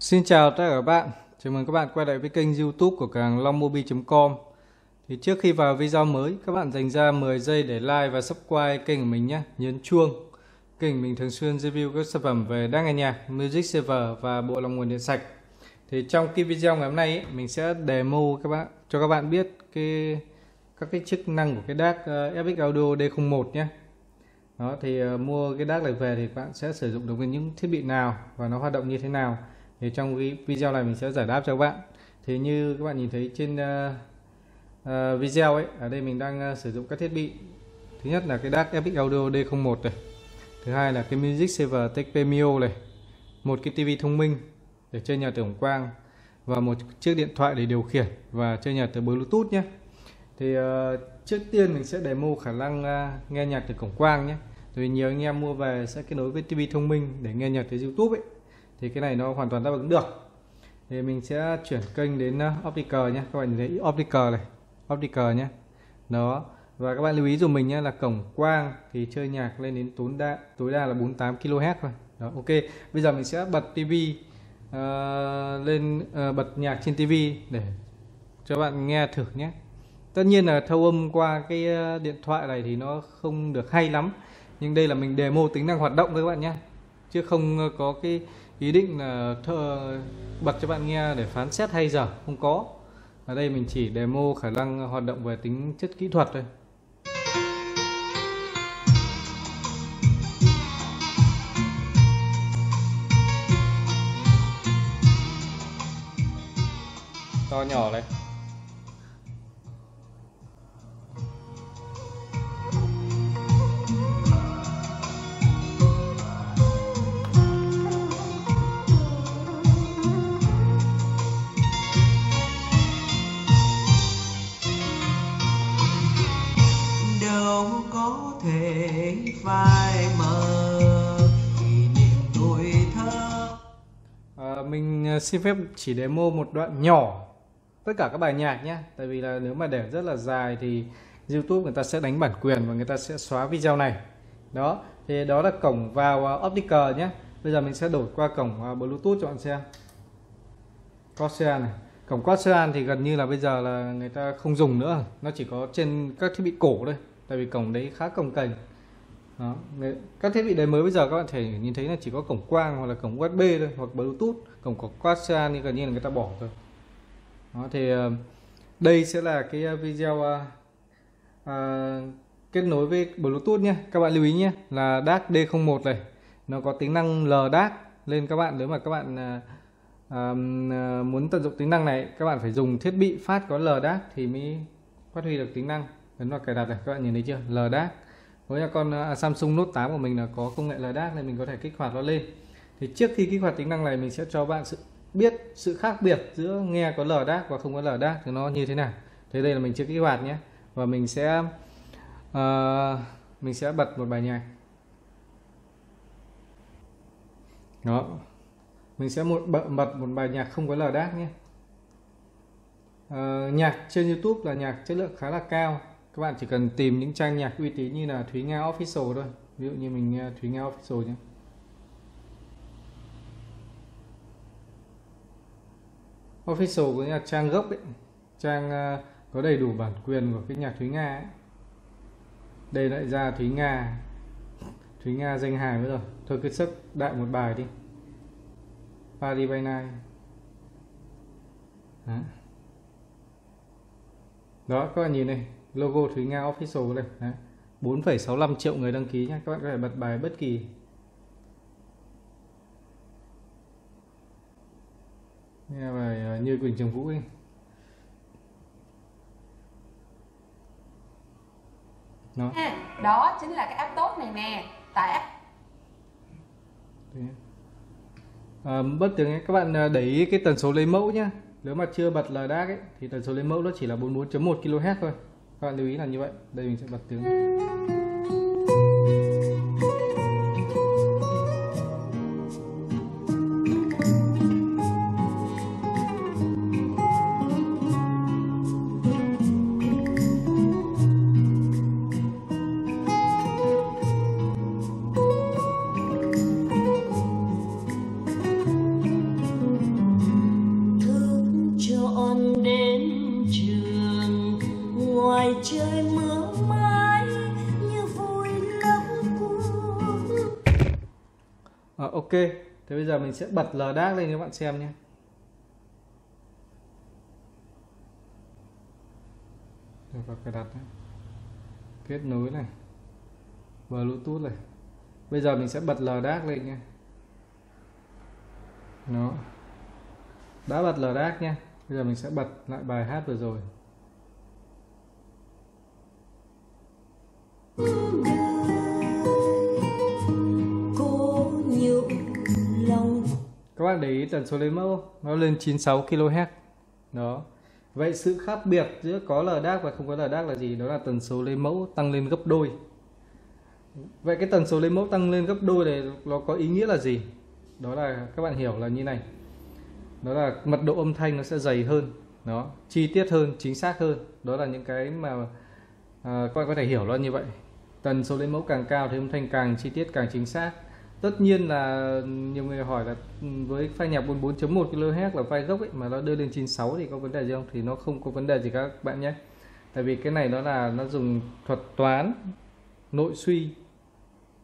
Xin chào tất cả các bạn, chào mừng các bạn quay lại với kênh youtube của cửa hàng longmobi.com Thì trước khi vào video mới, các bạn dành ra 10 giây để like và subscribe kênh của mình nhé, nhấn chuông. Kênh mình thường xuyên review các sản phẩm về đa nghe nhạc, music server và bộ lọc nguồn điện sạch. Thì trong cái video ngày hôm nay ấy, mình sẽ demo các bạn cho các bạn biết cái các cái chức năng của cái DAC uh, FX Audio D01 nhé. Đó thì uh, mua cái DAC này về thì các bạn sẽ sử dụng được với những thiết bị nào và nó hoạt động như thế nào thì trong cái video này mình sẽ giải đáp cho các bạn. Thì như các bạn nhìn thấy trên uh, uh, video ấy ở đây mình đang uh, sử dụng các thiết bị. Thứ nhất là cái DAC FX Audio D01 này. Thứ hai là cái Music Saver TP Mio này. Một cái TV thông minh để chơi nhạc từ ống quang và một chiếc điện thoại để điều khiển và chơi nhạc từ Bluetooth nhé. Thì uh, trước tiên mình sẽ demo khả năng uh, nghe nhạc từ cổng quang nhé. Rồi nhiều anh em mua về sẽ kết nối với TV thông minh để nghe nhạc từ YouTube ấy thì cái này nó hoàn toàn đáp ứng được. Thì mình sẽ chuyển kênh đến ờ, Optical nhé. Các bạn thấy Optical này Optical nhé. Đó. Và các bạn lưu ý dùm mình nhé là cổng quang thì chơi nhạc lên đến tối đa tối đa là 48 kHz thôi. Đó ok. Bây giờ mình sẽ bật tivi uh, ờ, lên uh, bật nhạc trên tivi để cho bạn nghe thử nhé. Tất nhiên là thâu âm qua cái điện thoại này thì nó không được hay lắm nhưng đây là mình demo tính năng hoạt động các bạn nhé. Chứ không có cái ý định là thơ, bật cho bạn nghe để phán xét hay giờ? Không có. Ở đây mình chỉ demo khả năng hoạt động về tính chất kỹ thuật thôi. To nhỏ này. Xin phép chỉ demo một đoạn nhỏ tất cả các bài nhạc nhé. Tại vì là nếu mà để rất là dài thì YouTube người ta sẽ đánh bản quyền và người ta sẽ xóa video này. Đó, thì đó là cổng vào à, Optical nhé. Bây giờ mình sẽ đổi qua cổng à, Bluetooth cho bạn xem. Corsair này. Cổng Corsair thì gần như là bây giờ là người ta không dùng nữa. Nó chỉ có trên các thiết bị cổ thôi. Tại vì cổng đấy khá cồng kềnh đó. các thiết bị đấy mới bây giờ các bạn thể nhìn thấy là chỉ có cổng quang hoặc là cổng USB thôi hoặc Bluetooth cổng của Corsair thì gần như là người ta bỏ rồi. Đó thì ờ, đây sẽ là cái ờ, video uh, uh, kết nối với Bluetooth nhé. Các bạn lưu ý nhé là DAC D01 này nó có tính năng LDAC nên lên các bạn. Nếu mà các bạn uh, uh, muốn tận dụng tính năng này các bạn phải dùng thiết bị phát có LDAC thì mới phát huy được tính năng. Ấn vào cài đặt này các bạn nhìn thấy chưa? LDAC với con à, Samsung Note 8 của mình là có công nghệ LDAC nên mình có thể kích hoạt nó lên. Thì trước khi kích hoạt tính năng này mình sẽ cho bạn sự biết sự khác biệt giữa nghe có LDAC và không có LDAC thì nó như thế nào. Thế đây là mình chưa kích hoạt nhé. Và mình sẽ uh, mình sẽ bật một bài nhạc. Đó. Mình sẽ một bật một bài nhạc không có LDAC nhé. Uh, nhạc trên YouTube là nhạc chất lượng khá là cao các bạn chỉ cần tìm những trang nhạc uy tín như là Thúy Nga Official thôi. Ví dụ như mình nghe Thúy Nga Official nhé. Official có nghĩa là trang gốc ấy. Trang ờ, có đầy đủ bản quyền của cái nhạc Thúy Nga ấy. đây lại ra Thúy Nga. Thúy Nga danh hài nữa rồi. Thôi cứ sức đại một bài đi. Paris by Night. Đó, các bạn nhìn này logo Thúy Nga Official đây. Đấy. 4,65 triệu người đăng ký nhé các bạn có thể bật bài bất kỳ. Nghe bài như Quỳnh Trường Vũ ấy. Đó. đó chính là cái app tốt này nè. Tại app à, bất thường các bạn để ý cái tần số lấy mẫu nhé nếu mà chưa bật LDAC ấy, thì tần số lấy mẫu nó chỉ là 44.1 kHz thôi các bạn lưu ý là như vậy. Đây mình sẽ bật tiếng. ngoài trời mưa mãi như vui à, ờ, ok. Thế bây giờ mình sẽ bật lờ đác lên cho các bạn xem nhé. Để vào cài đặt này. kết nối này. Bluetooth này. Bây giờ mình sẽ bật lờ đác lên nha nó đã bật lờ đác nha bây giờ mình sẽ bật lại bài hát vừa rồi. Các bạn để ý tần số lấy mẫu nó lên 96 kHz đó. Vậy sự khác biệt giữa có lờ đác và không có lờ đác là gì? Đó là tần số lấy mẫu tăng lên gấp đôi. Vậy cái tần số lấy mẫu tăng lên gấp đôi này nó có ý nghĩa là gì? Đó là các bạn hiểu là như này. Đó là mật độ âm thanh nó sẽ dày hơn. Nó chi tiết hơn chính xác hơn. Đó là những cái mà à, các bạn có thể hiểu nó như vậy tần số lấy mẫu càng cao thì âm thanh càng chi tiết càng chính xác. Tất nhiên là nhiều người hỏi là ừ, với file nhạc 44.1 kHz là file gốc ấy, mà nó đưa lên 96 thì có vấn đề gì không? Thì nó không có vấn đề gì các bạn nhé. Tại vì cái này nó là nó dùng thuật toán nội suy.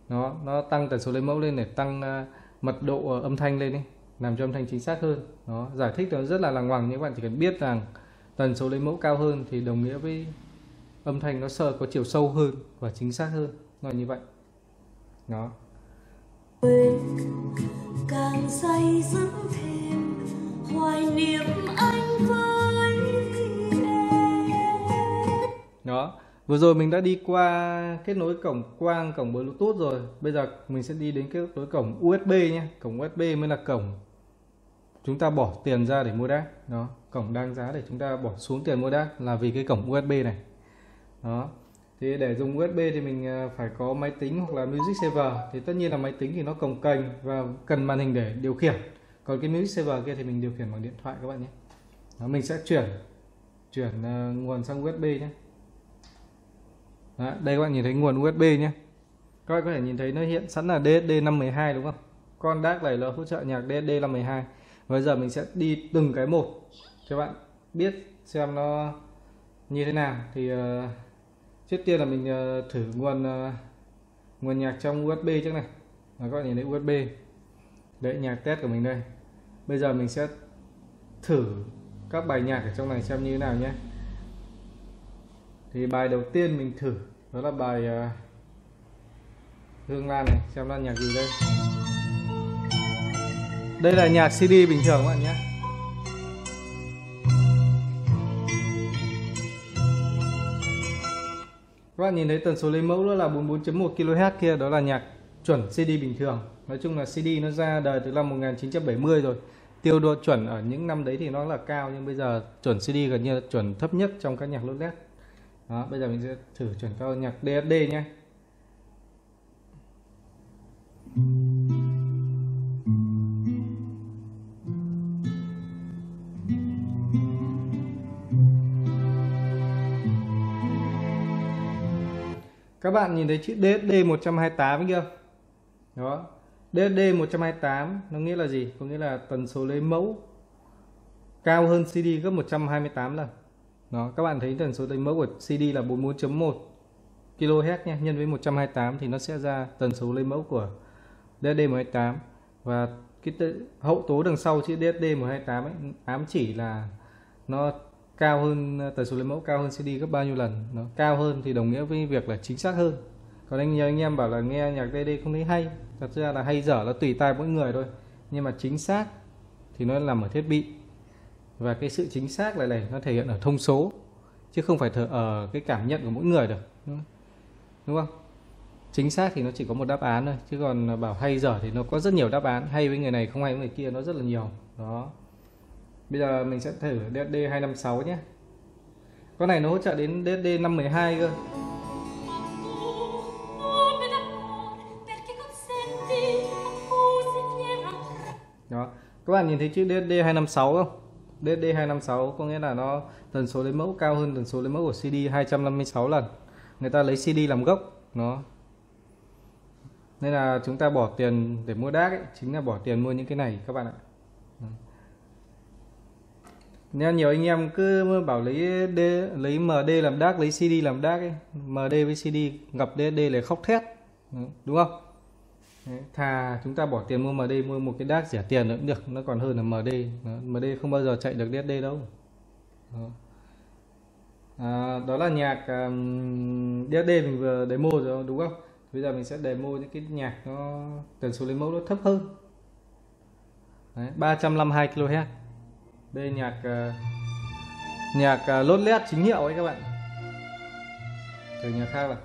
Nó nó tăng tần số lấy mẫu lên để tăng uh, mật độ à, âm thanh lên đi làm cho âm thanh chính xác hơn. Nó giải thích nó rất là lằng ngoằng nhưng các bạn chỉ cần biết rằng tần số lấy mẫu cao hơn thì đồng nghĩa với âm thanh nó sơ có chiều sâu hơn và chính xác hơn nó như vậy. Đó. Càng say dứt thêm hoài niệm anh với em. Đó. Vừa rồi mình đã đi qua kết nối cổng quang cổng bluetooth rồi. Bây giờ mình sẽ đi đến kết nối cổng usb nhé. Cổng usb mới là cổng chúng ta bỏ tiền ra để mua đát đó. Cổng đang giá để chúng ta bỏ xuống tiền mua đát là vì cái cổng usb này đó. Thì để dùng USB thì mình ờ, phải có máy tính hoặc là Music server. Thì tất nhiên là máy tính thì nó cồng kềnh và cần màn hình để điều khiển. Còn cái Music server kia thì mình điều khiển bằng điện thoại các bạn nhé. Đó, mình sẽ chuyển chuyển uh, nguồn sang USB nhé. Đó, đây các bạn nhìn thấy nguồn USB nhé. Các bạn có thể nhìn thấy nó hiện sẵn là DSD 512 đúng không? Con DAC này là hỗ trợ nhạc DSD 512 bây giờ mình sẽ đi từng cái một cho bạn biết xem nó như thế nào. Thì uh, trước tiên là mình ờ, thử nguồn ờ, nguồn nhạc trong USB trước này. Các bạn nhìn thấy USB đấy nhạc test của mình đây. Bây giờ mình sẽ thử các bài nhạc ở trong này xem như thế nào nhé. Thì bài đầu tiên mình thử đó là bài uh, Hương Lan này. Xem là nhạc gì đây. Đây là nhạc CD bình thường các bạn nhé. Các bạn nhìn thấy tần số lấy mẫu đó là 44.1 kHz kia, đó là nhạc chuẩn CD bình thường. Nói chung là CD nó ra đời từ năm 1970 rồi. Tiêu độ chuẩn ở những năm đấy thì nó là cao, nhưng bây giờ chuẩn CD gần như là chuẩn thấp nhất trong các nhạc lốt led đó, bây giờ mình sẽ thử chuẩn cao nhạc DSD nhé. Các bạn nhìn thấy chữ DSD 128 kia đó. DSD 128 nó nghĩa là gì? Có nghĩa là tần số lấy mẫu cao hơn CD gấp 128 lần. Đó các bạn thấy tần số lấy mẫu của CD là 44.1 kHz nhé nhân với 128 thì nó sẽ ra tần số lấy mẫu của DSD 128 và cái hậu tố đằng sau chữ DSD 128 ấy, ám chỉ là nó cao hơn, tần số lấy mẫu cao hơn CD gấp bao nhiêu lần? Nó cao hơn thì đồng nghĩa với việc là chính xác hơn. Còn anh, nhiều anh em bảo là nghe nhạc DD không thấy hay. Thật ra là hay dở là tùy tai mỗi người thôi. Nhưng mà chính xác thì nó nằm ở thiết bị. Và cái sự chính xác này này, nó thể hiện ở thông số, chứ không phải ở cái cảm nhận của mỗi người được đúng không? Chính xác thì nó chỉ có một đáp án thôi, chứ còn bảo hay dở thì nó có rất nhiều đáp án. Hay với người này, không hay với người kia, nó rất là nhiều. Đó. Bây giờ mình sẽ thử DSD 256 nhé Con này nó hỗ trợ đến DSD 512 cơ Đó. Các bạn nhìn thấy chữ DSD 256 không? DSD 256 có nghĩa là nó tần số lấy mẫu cao hơn tần số lấy mẫu của CD 256 lần. Người ta lấy CD làm gốc. Nó nên là chúng ta bỏ tiền để mua DAC ấy, chính là bỏ tiền mua những cái này các bạn ạ nên nhiều anh em cứ bảo lấy D, lấy MD làm DAC lấy CD làm DAC ấy. MD với CD gặp DD là khóc thét. Đúng không? Đấy, thà chúng ta bỏ tiền mua MD mua một cái đác rẻ tiền nữa cũng được nó còn hơn là MD MD không bao giờ chạy được DSD đâu. Đó. À, đó là nhạc um, DSD mình vừa demo rồi đúng không? Bây giờ mình sẽ demo những cái nhạc nó tần số lấy mẫu nó thấp hơn. Đấy, 352 kHz đây nhạc uh, nhạc uh, lốt lét chính hiệu ấy các bạn. Thử nhạc khác vào.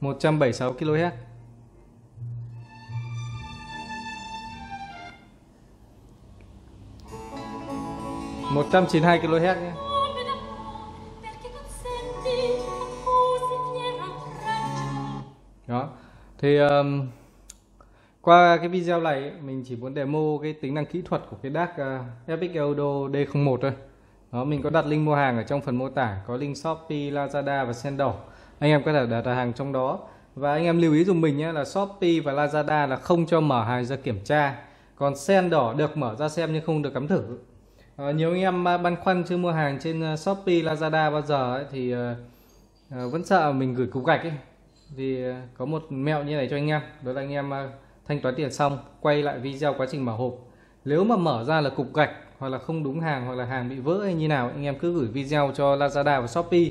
176 kHz một trăm chín hai kHz nhé. Đó. Thì um, qua cái video này mình chỉ muốn demo cái tính năng kỹ thuật của cái DAC uh, ờ, Epic Audio D01 thôi. Đó mình có đặt link mua hàng ở trong phần mô tả có link Shopee, Lazada và Sendor. Anh em có thể đặt hàng trong đó. Và anh em lưu ý dùng mình nhé là Shopee và Lazada là không cho mở hàng ra kiểm tra. Còn Sendor được mở ra xem nhưng không được cắm thử. À, nhiều anh em ờ, băn khoăn chưa mua hàng trên Shopee, Lazada bao giờ ấy, thì uh, vẫn sợ mình gửi cục gạch ấy. Thì có một mẹo như này cho anh em. Đó là anh em thanh toán tiền xong, quay lại video quá trình mở hộp. Nếu mà mở ra là cục gạch, hoặc là không đúng hàng, hoặc là hàng bị vỡ hay như nào, anh em cứ gửi video cho Lazada và Shopee.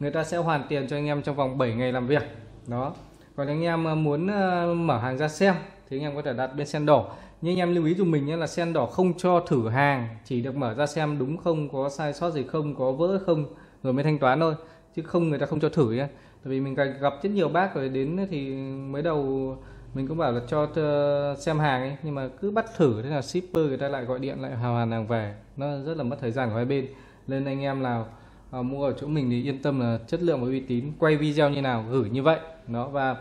Người ta sẽ hoàn tiền cho anh em trong vòng 7 ngày làm việc. Đó. Còn anh em à, muốn à, mở hàng ra xem, thì anh em có thể đặt bên sen đỏ. Nhưng anh em lưu ý dùm mình là sen đỏ không cho thử hàng, chỉ được mở ra xem đúng không, có sai sót gì không, có vỡ không, rồi mới thanh toán thôi. Chứ không, người ta không cho thử nhé. Tại vì mình gặp rất nhiều bác rồi, đến thì mới đầu mình cũng bảo là cho ờ, xem hàng ấy nhưng mà cứ bắt thử thế là shipper người ta lại gọi điện lại hào hàn hàng về. Nó rất là mất thời gian của hai bên. Nên anh em nào à, mua ở chỗ mình thì yên tâm là chất lượng và uy tín quay video như nào gửi như vậy. Đó và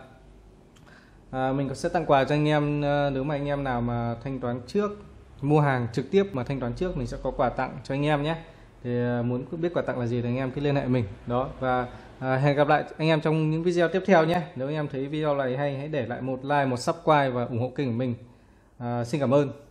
à, mình sẽ tặng quà cho anh em nếu mà anh em nào mà thanh toán trước mua hàng trực tiếp mà thanh toán trước mình sẽ có quà tặng cho anh em nhé. Thì muốn biết quà tặng là gì thì anh em cứ liên hệ mình. Đó và à, hẹn gặp lại anh em trong những video tiếp theo nhé. Nếu anh em thấy video này hay hãy để lại một like một subscribe và ủng hộ kênh của mình. À, xin cảm ơn.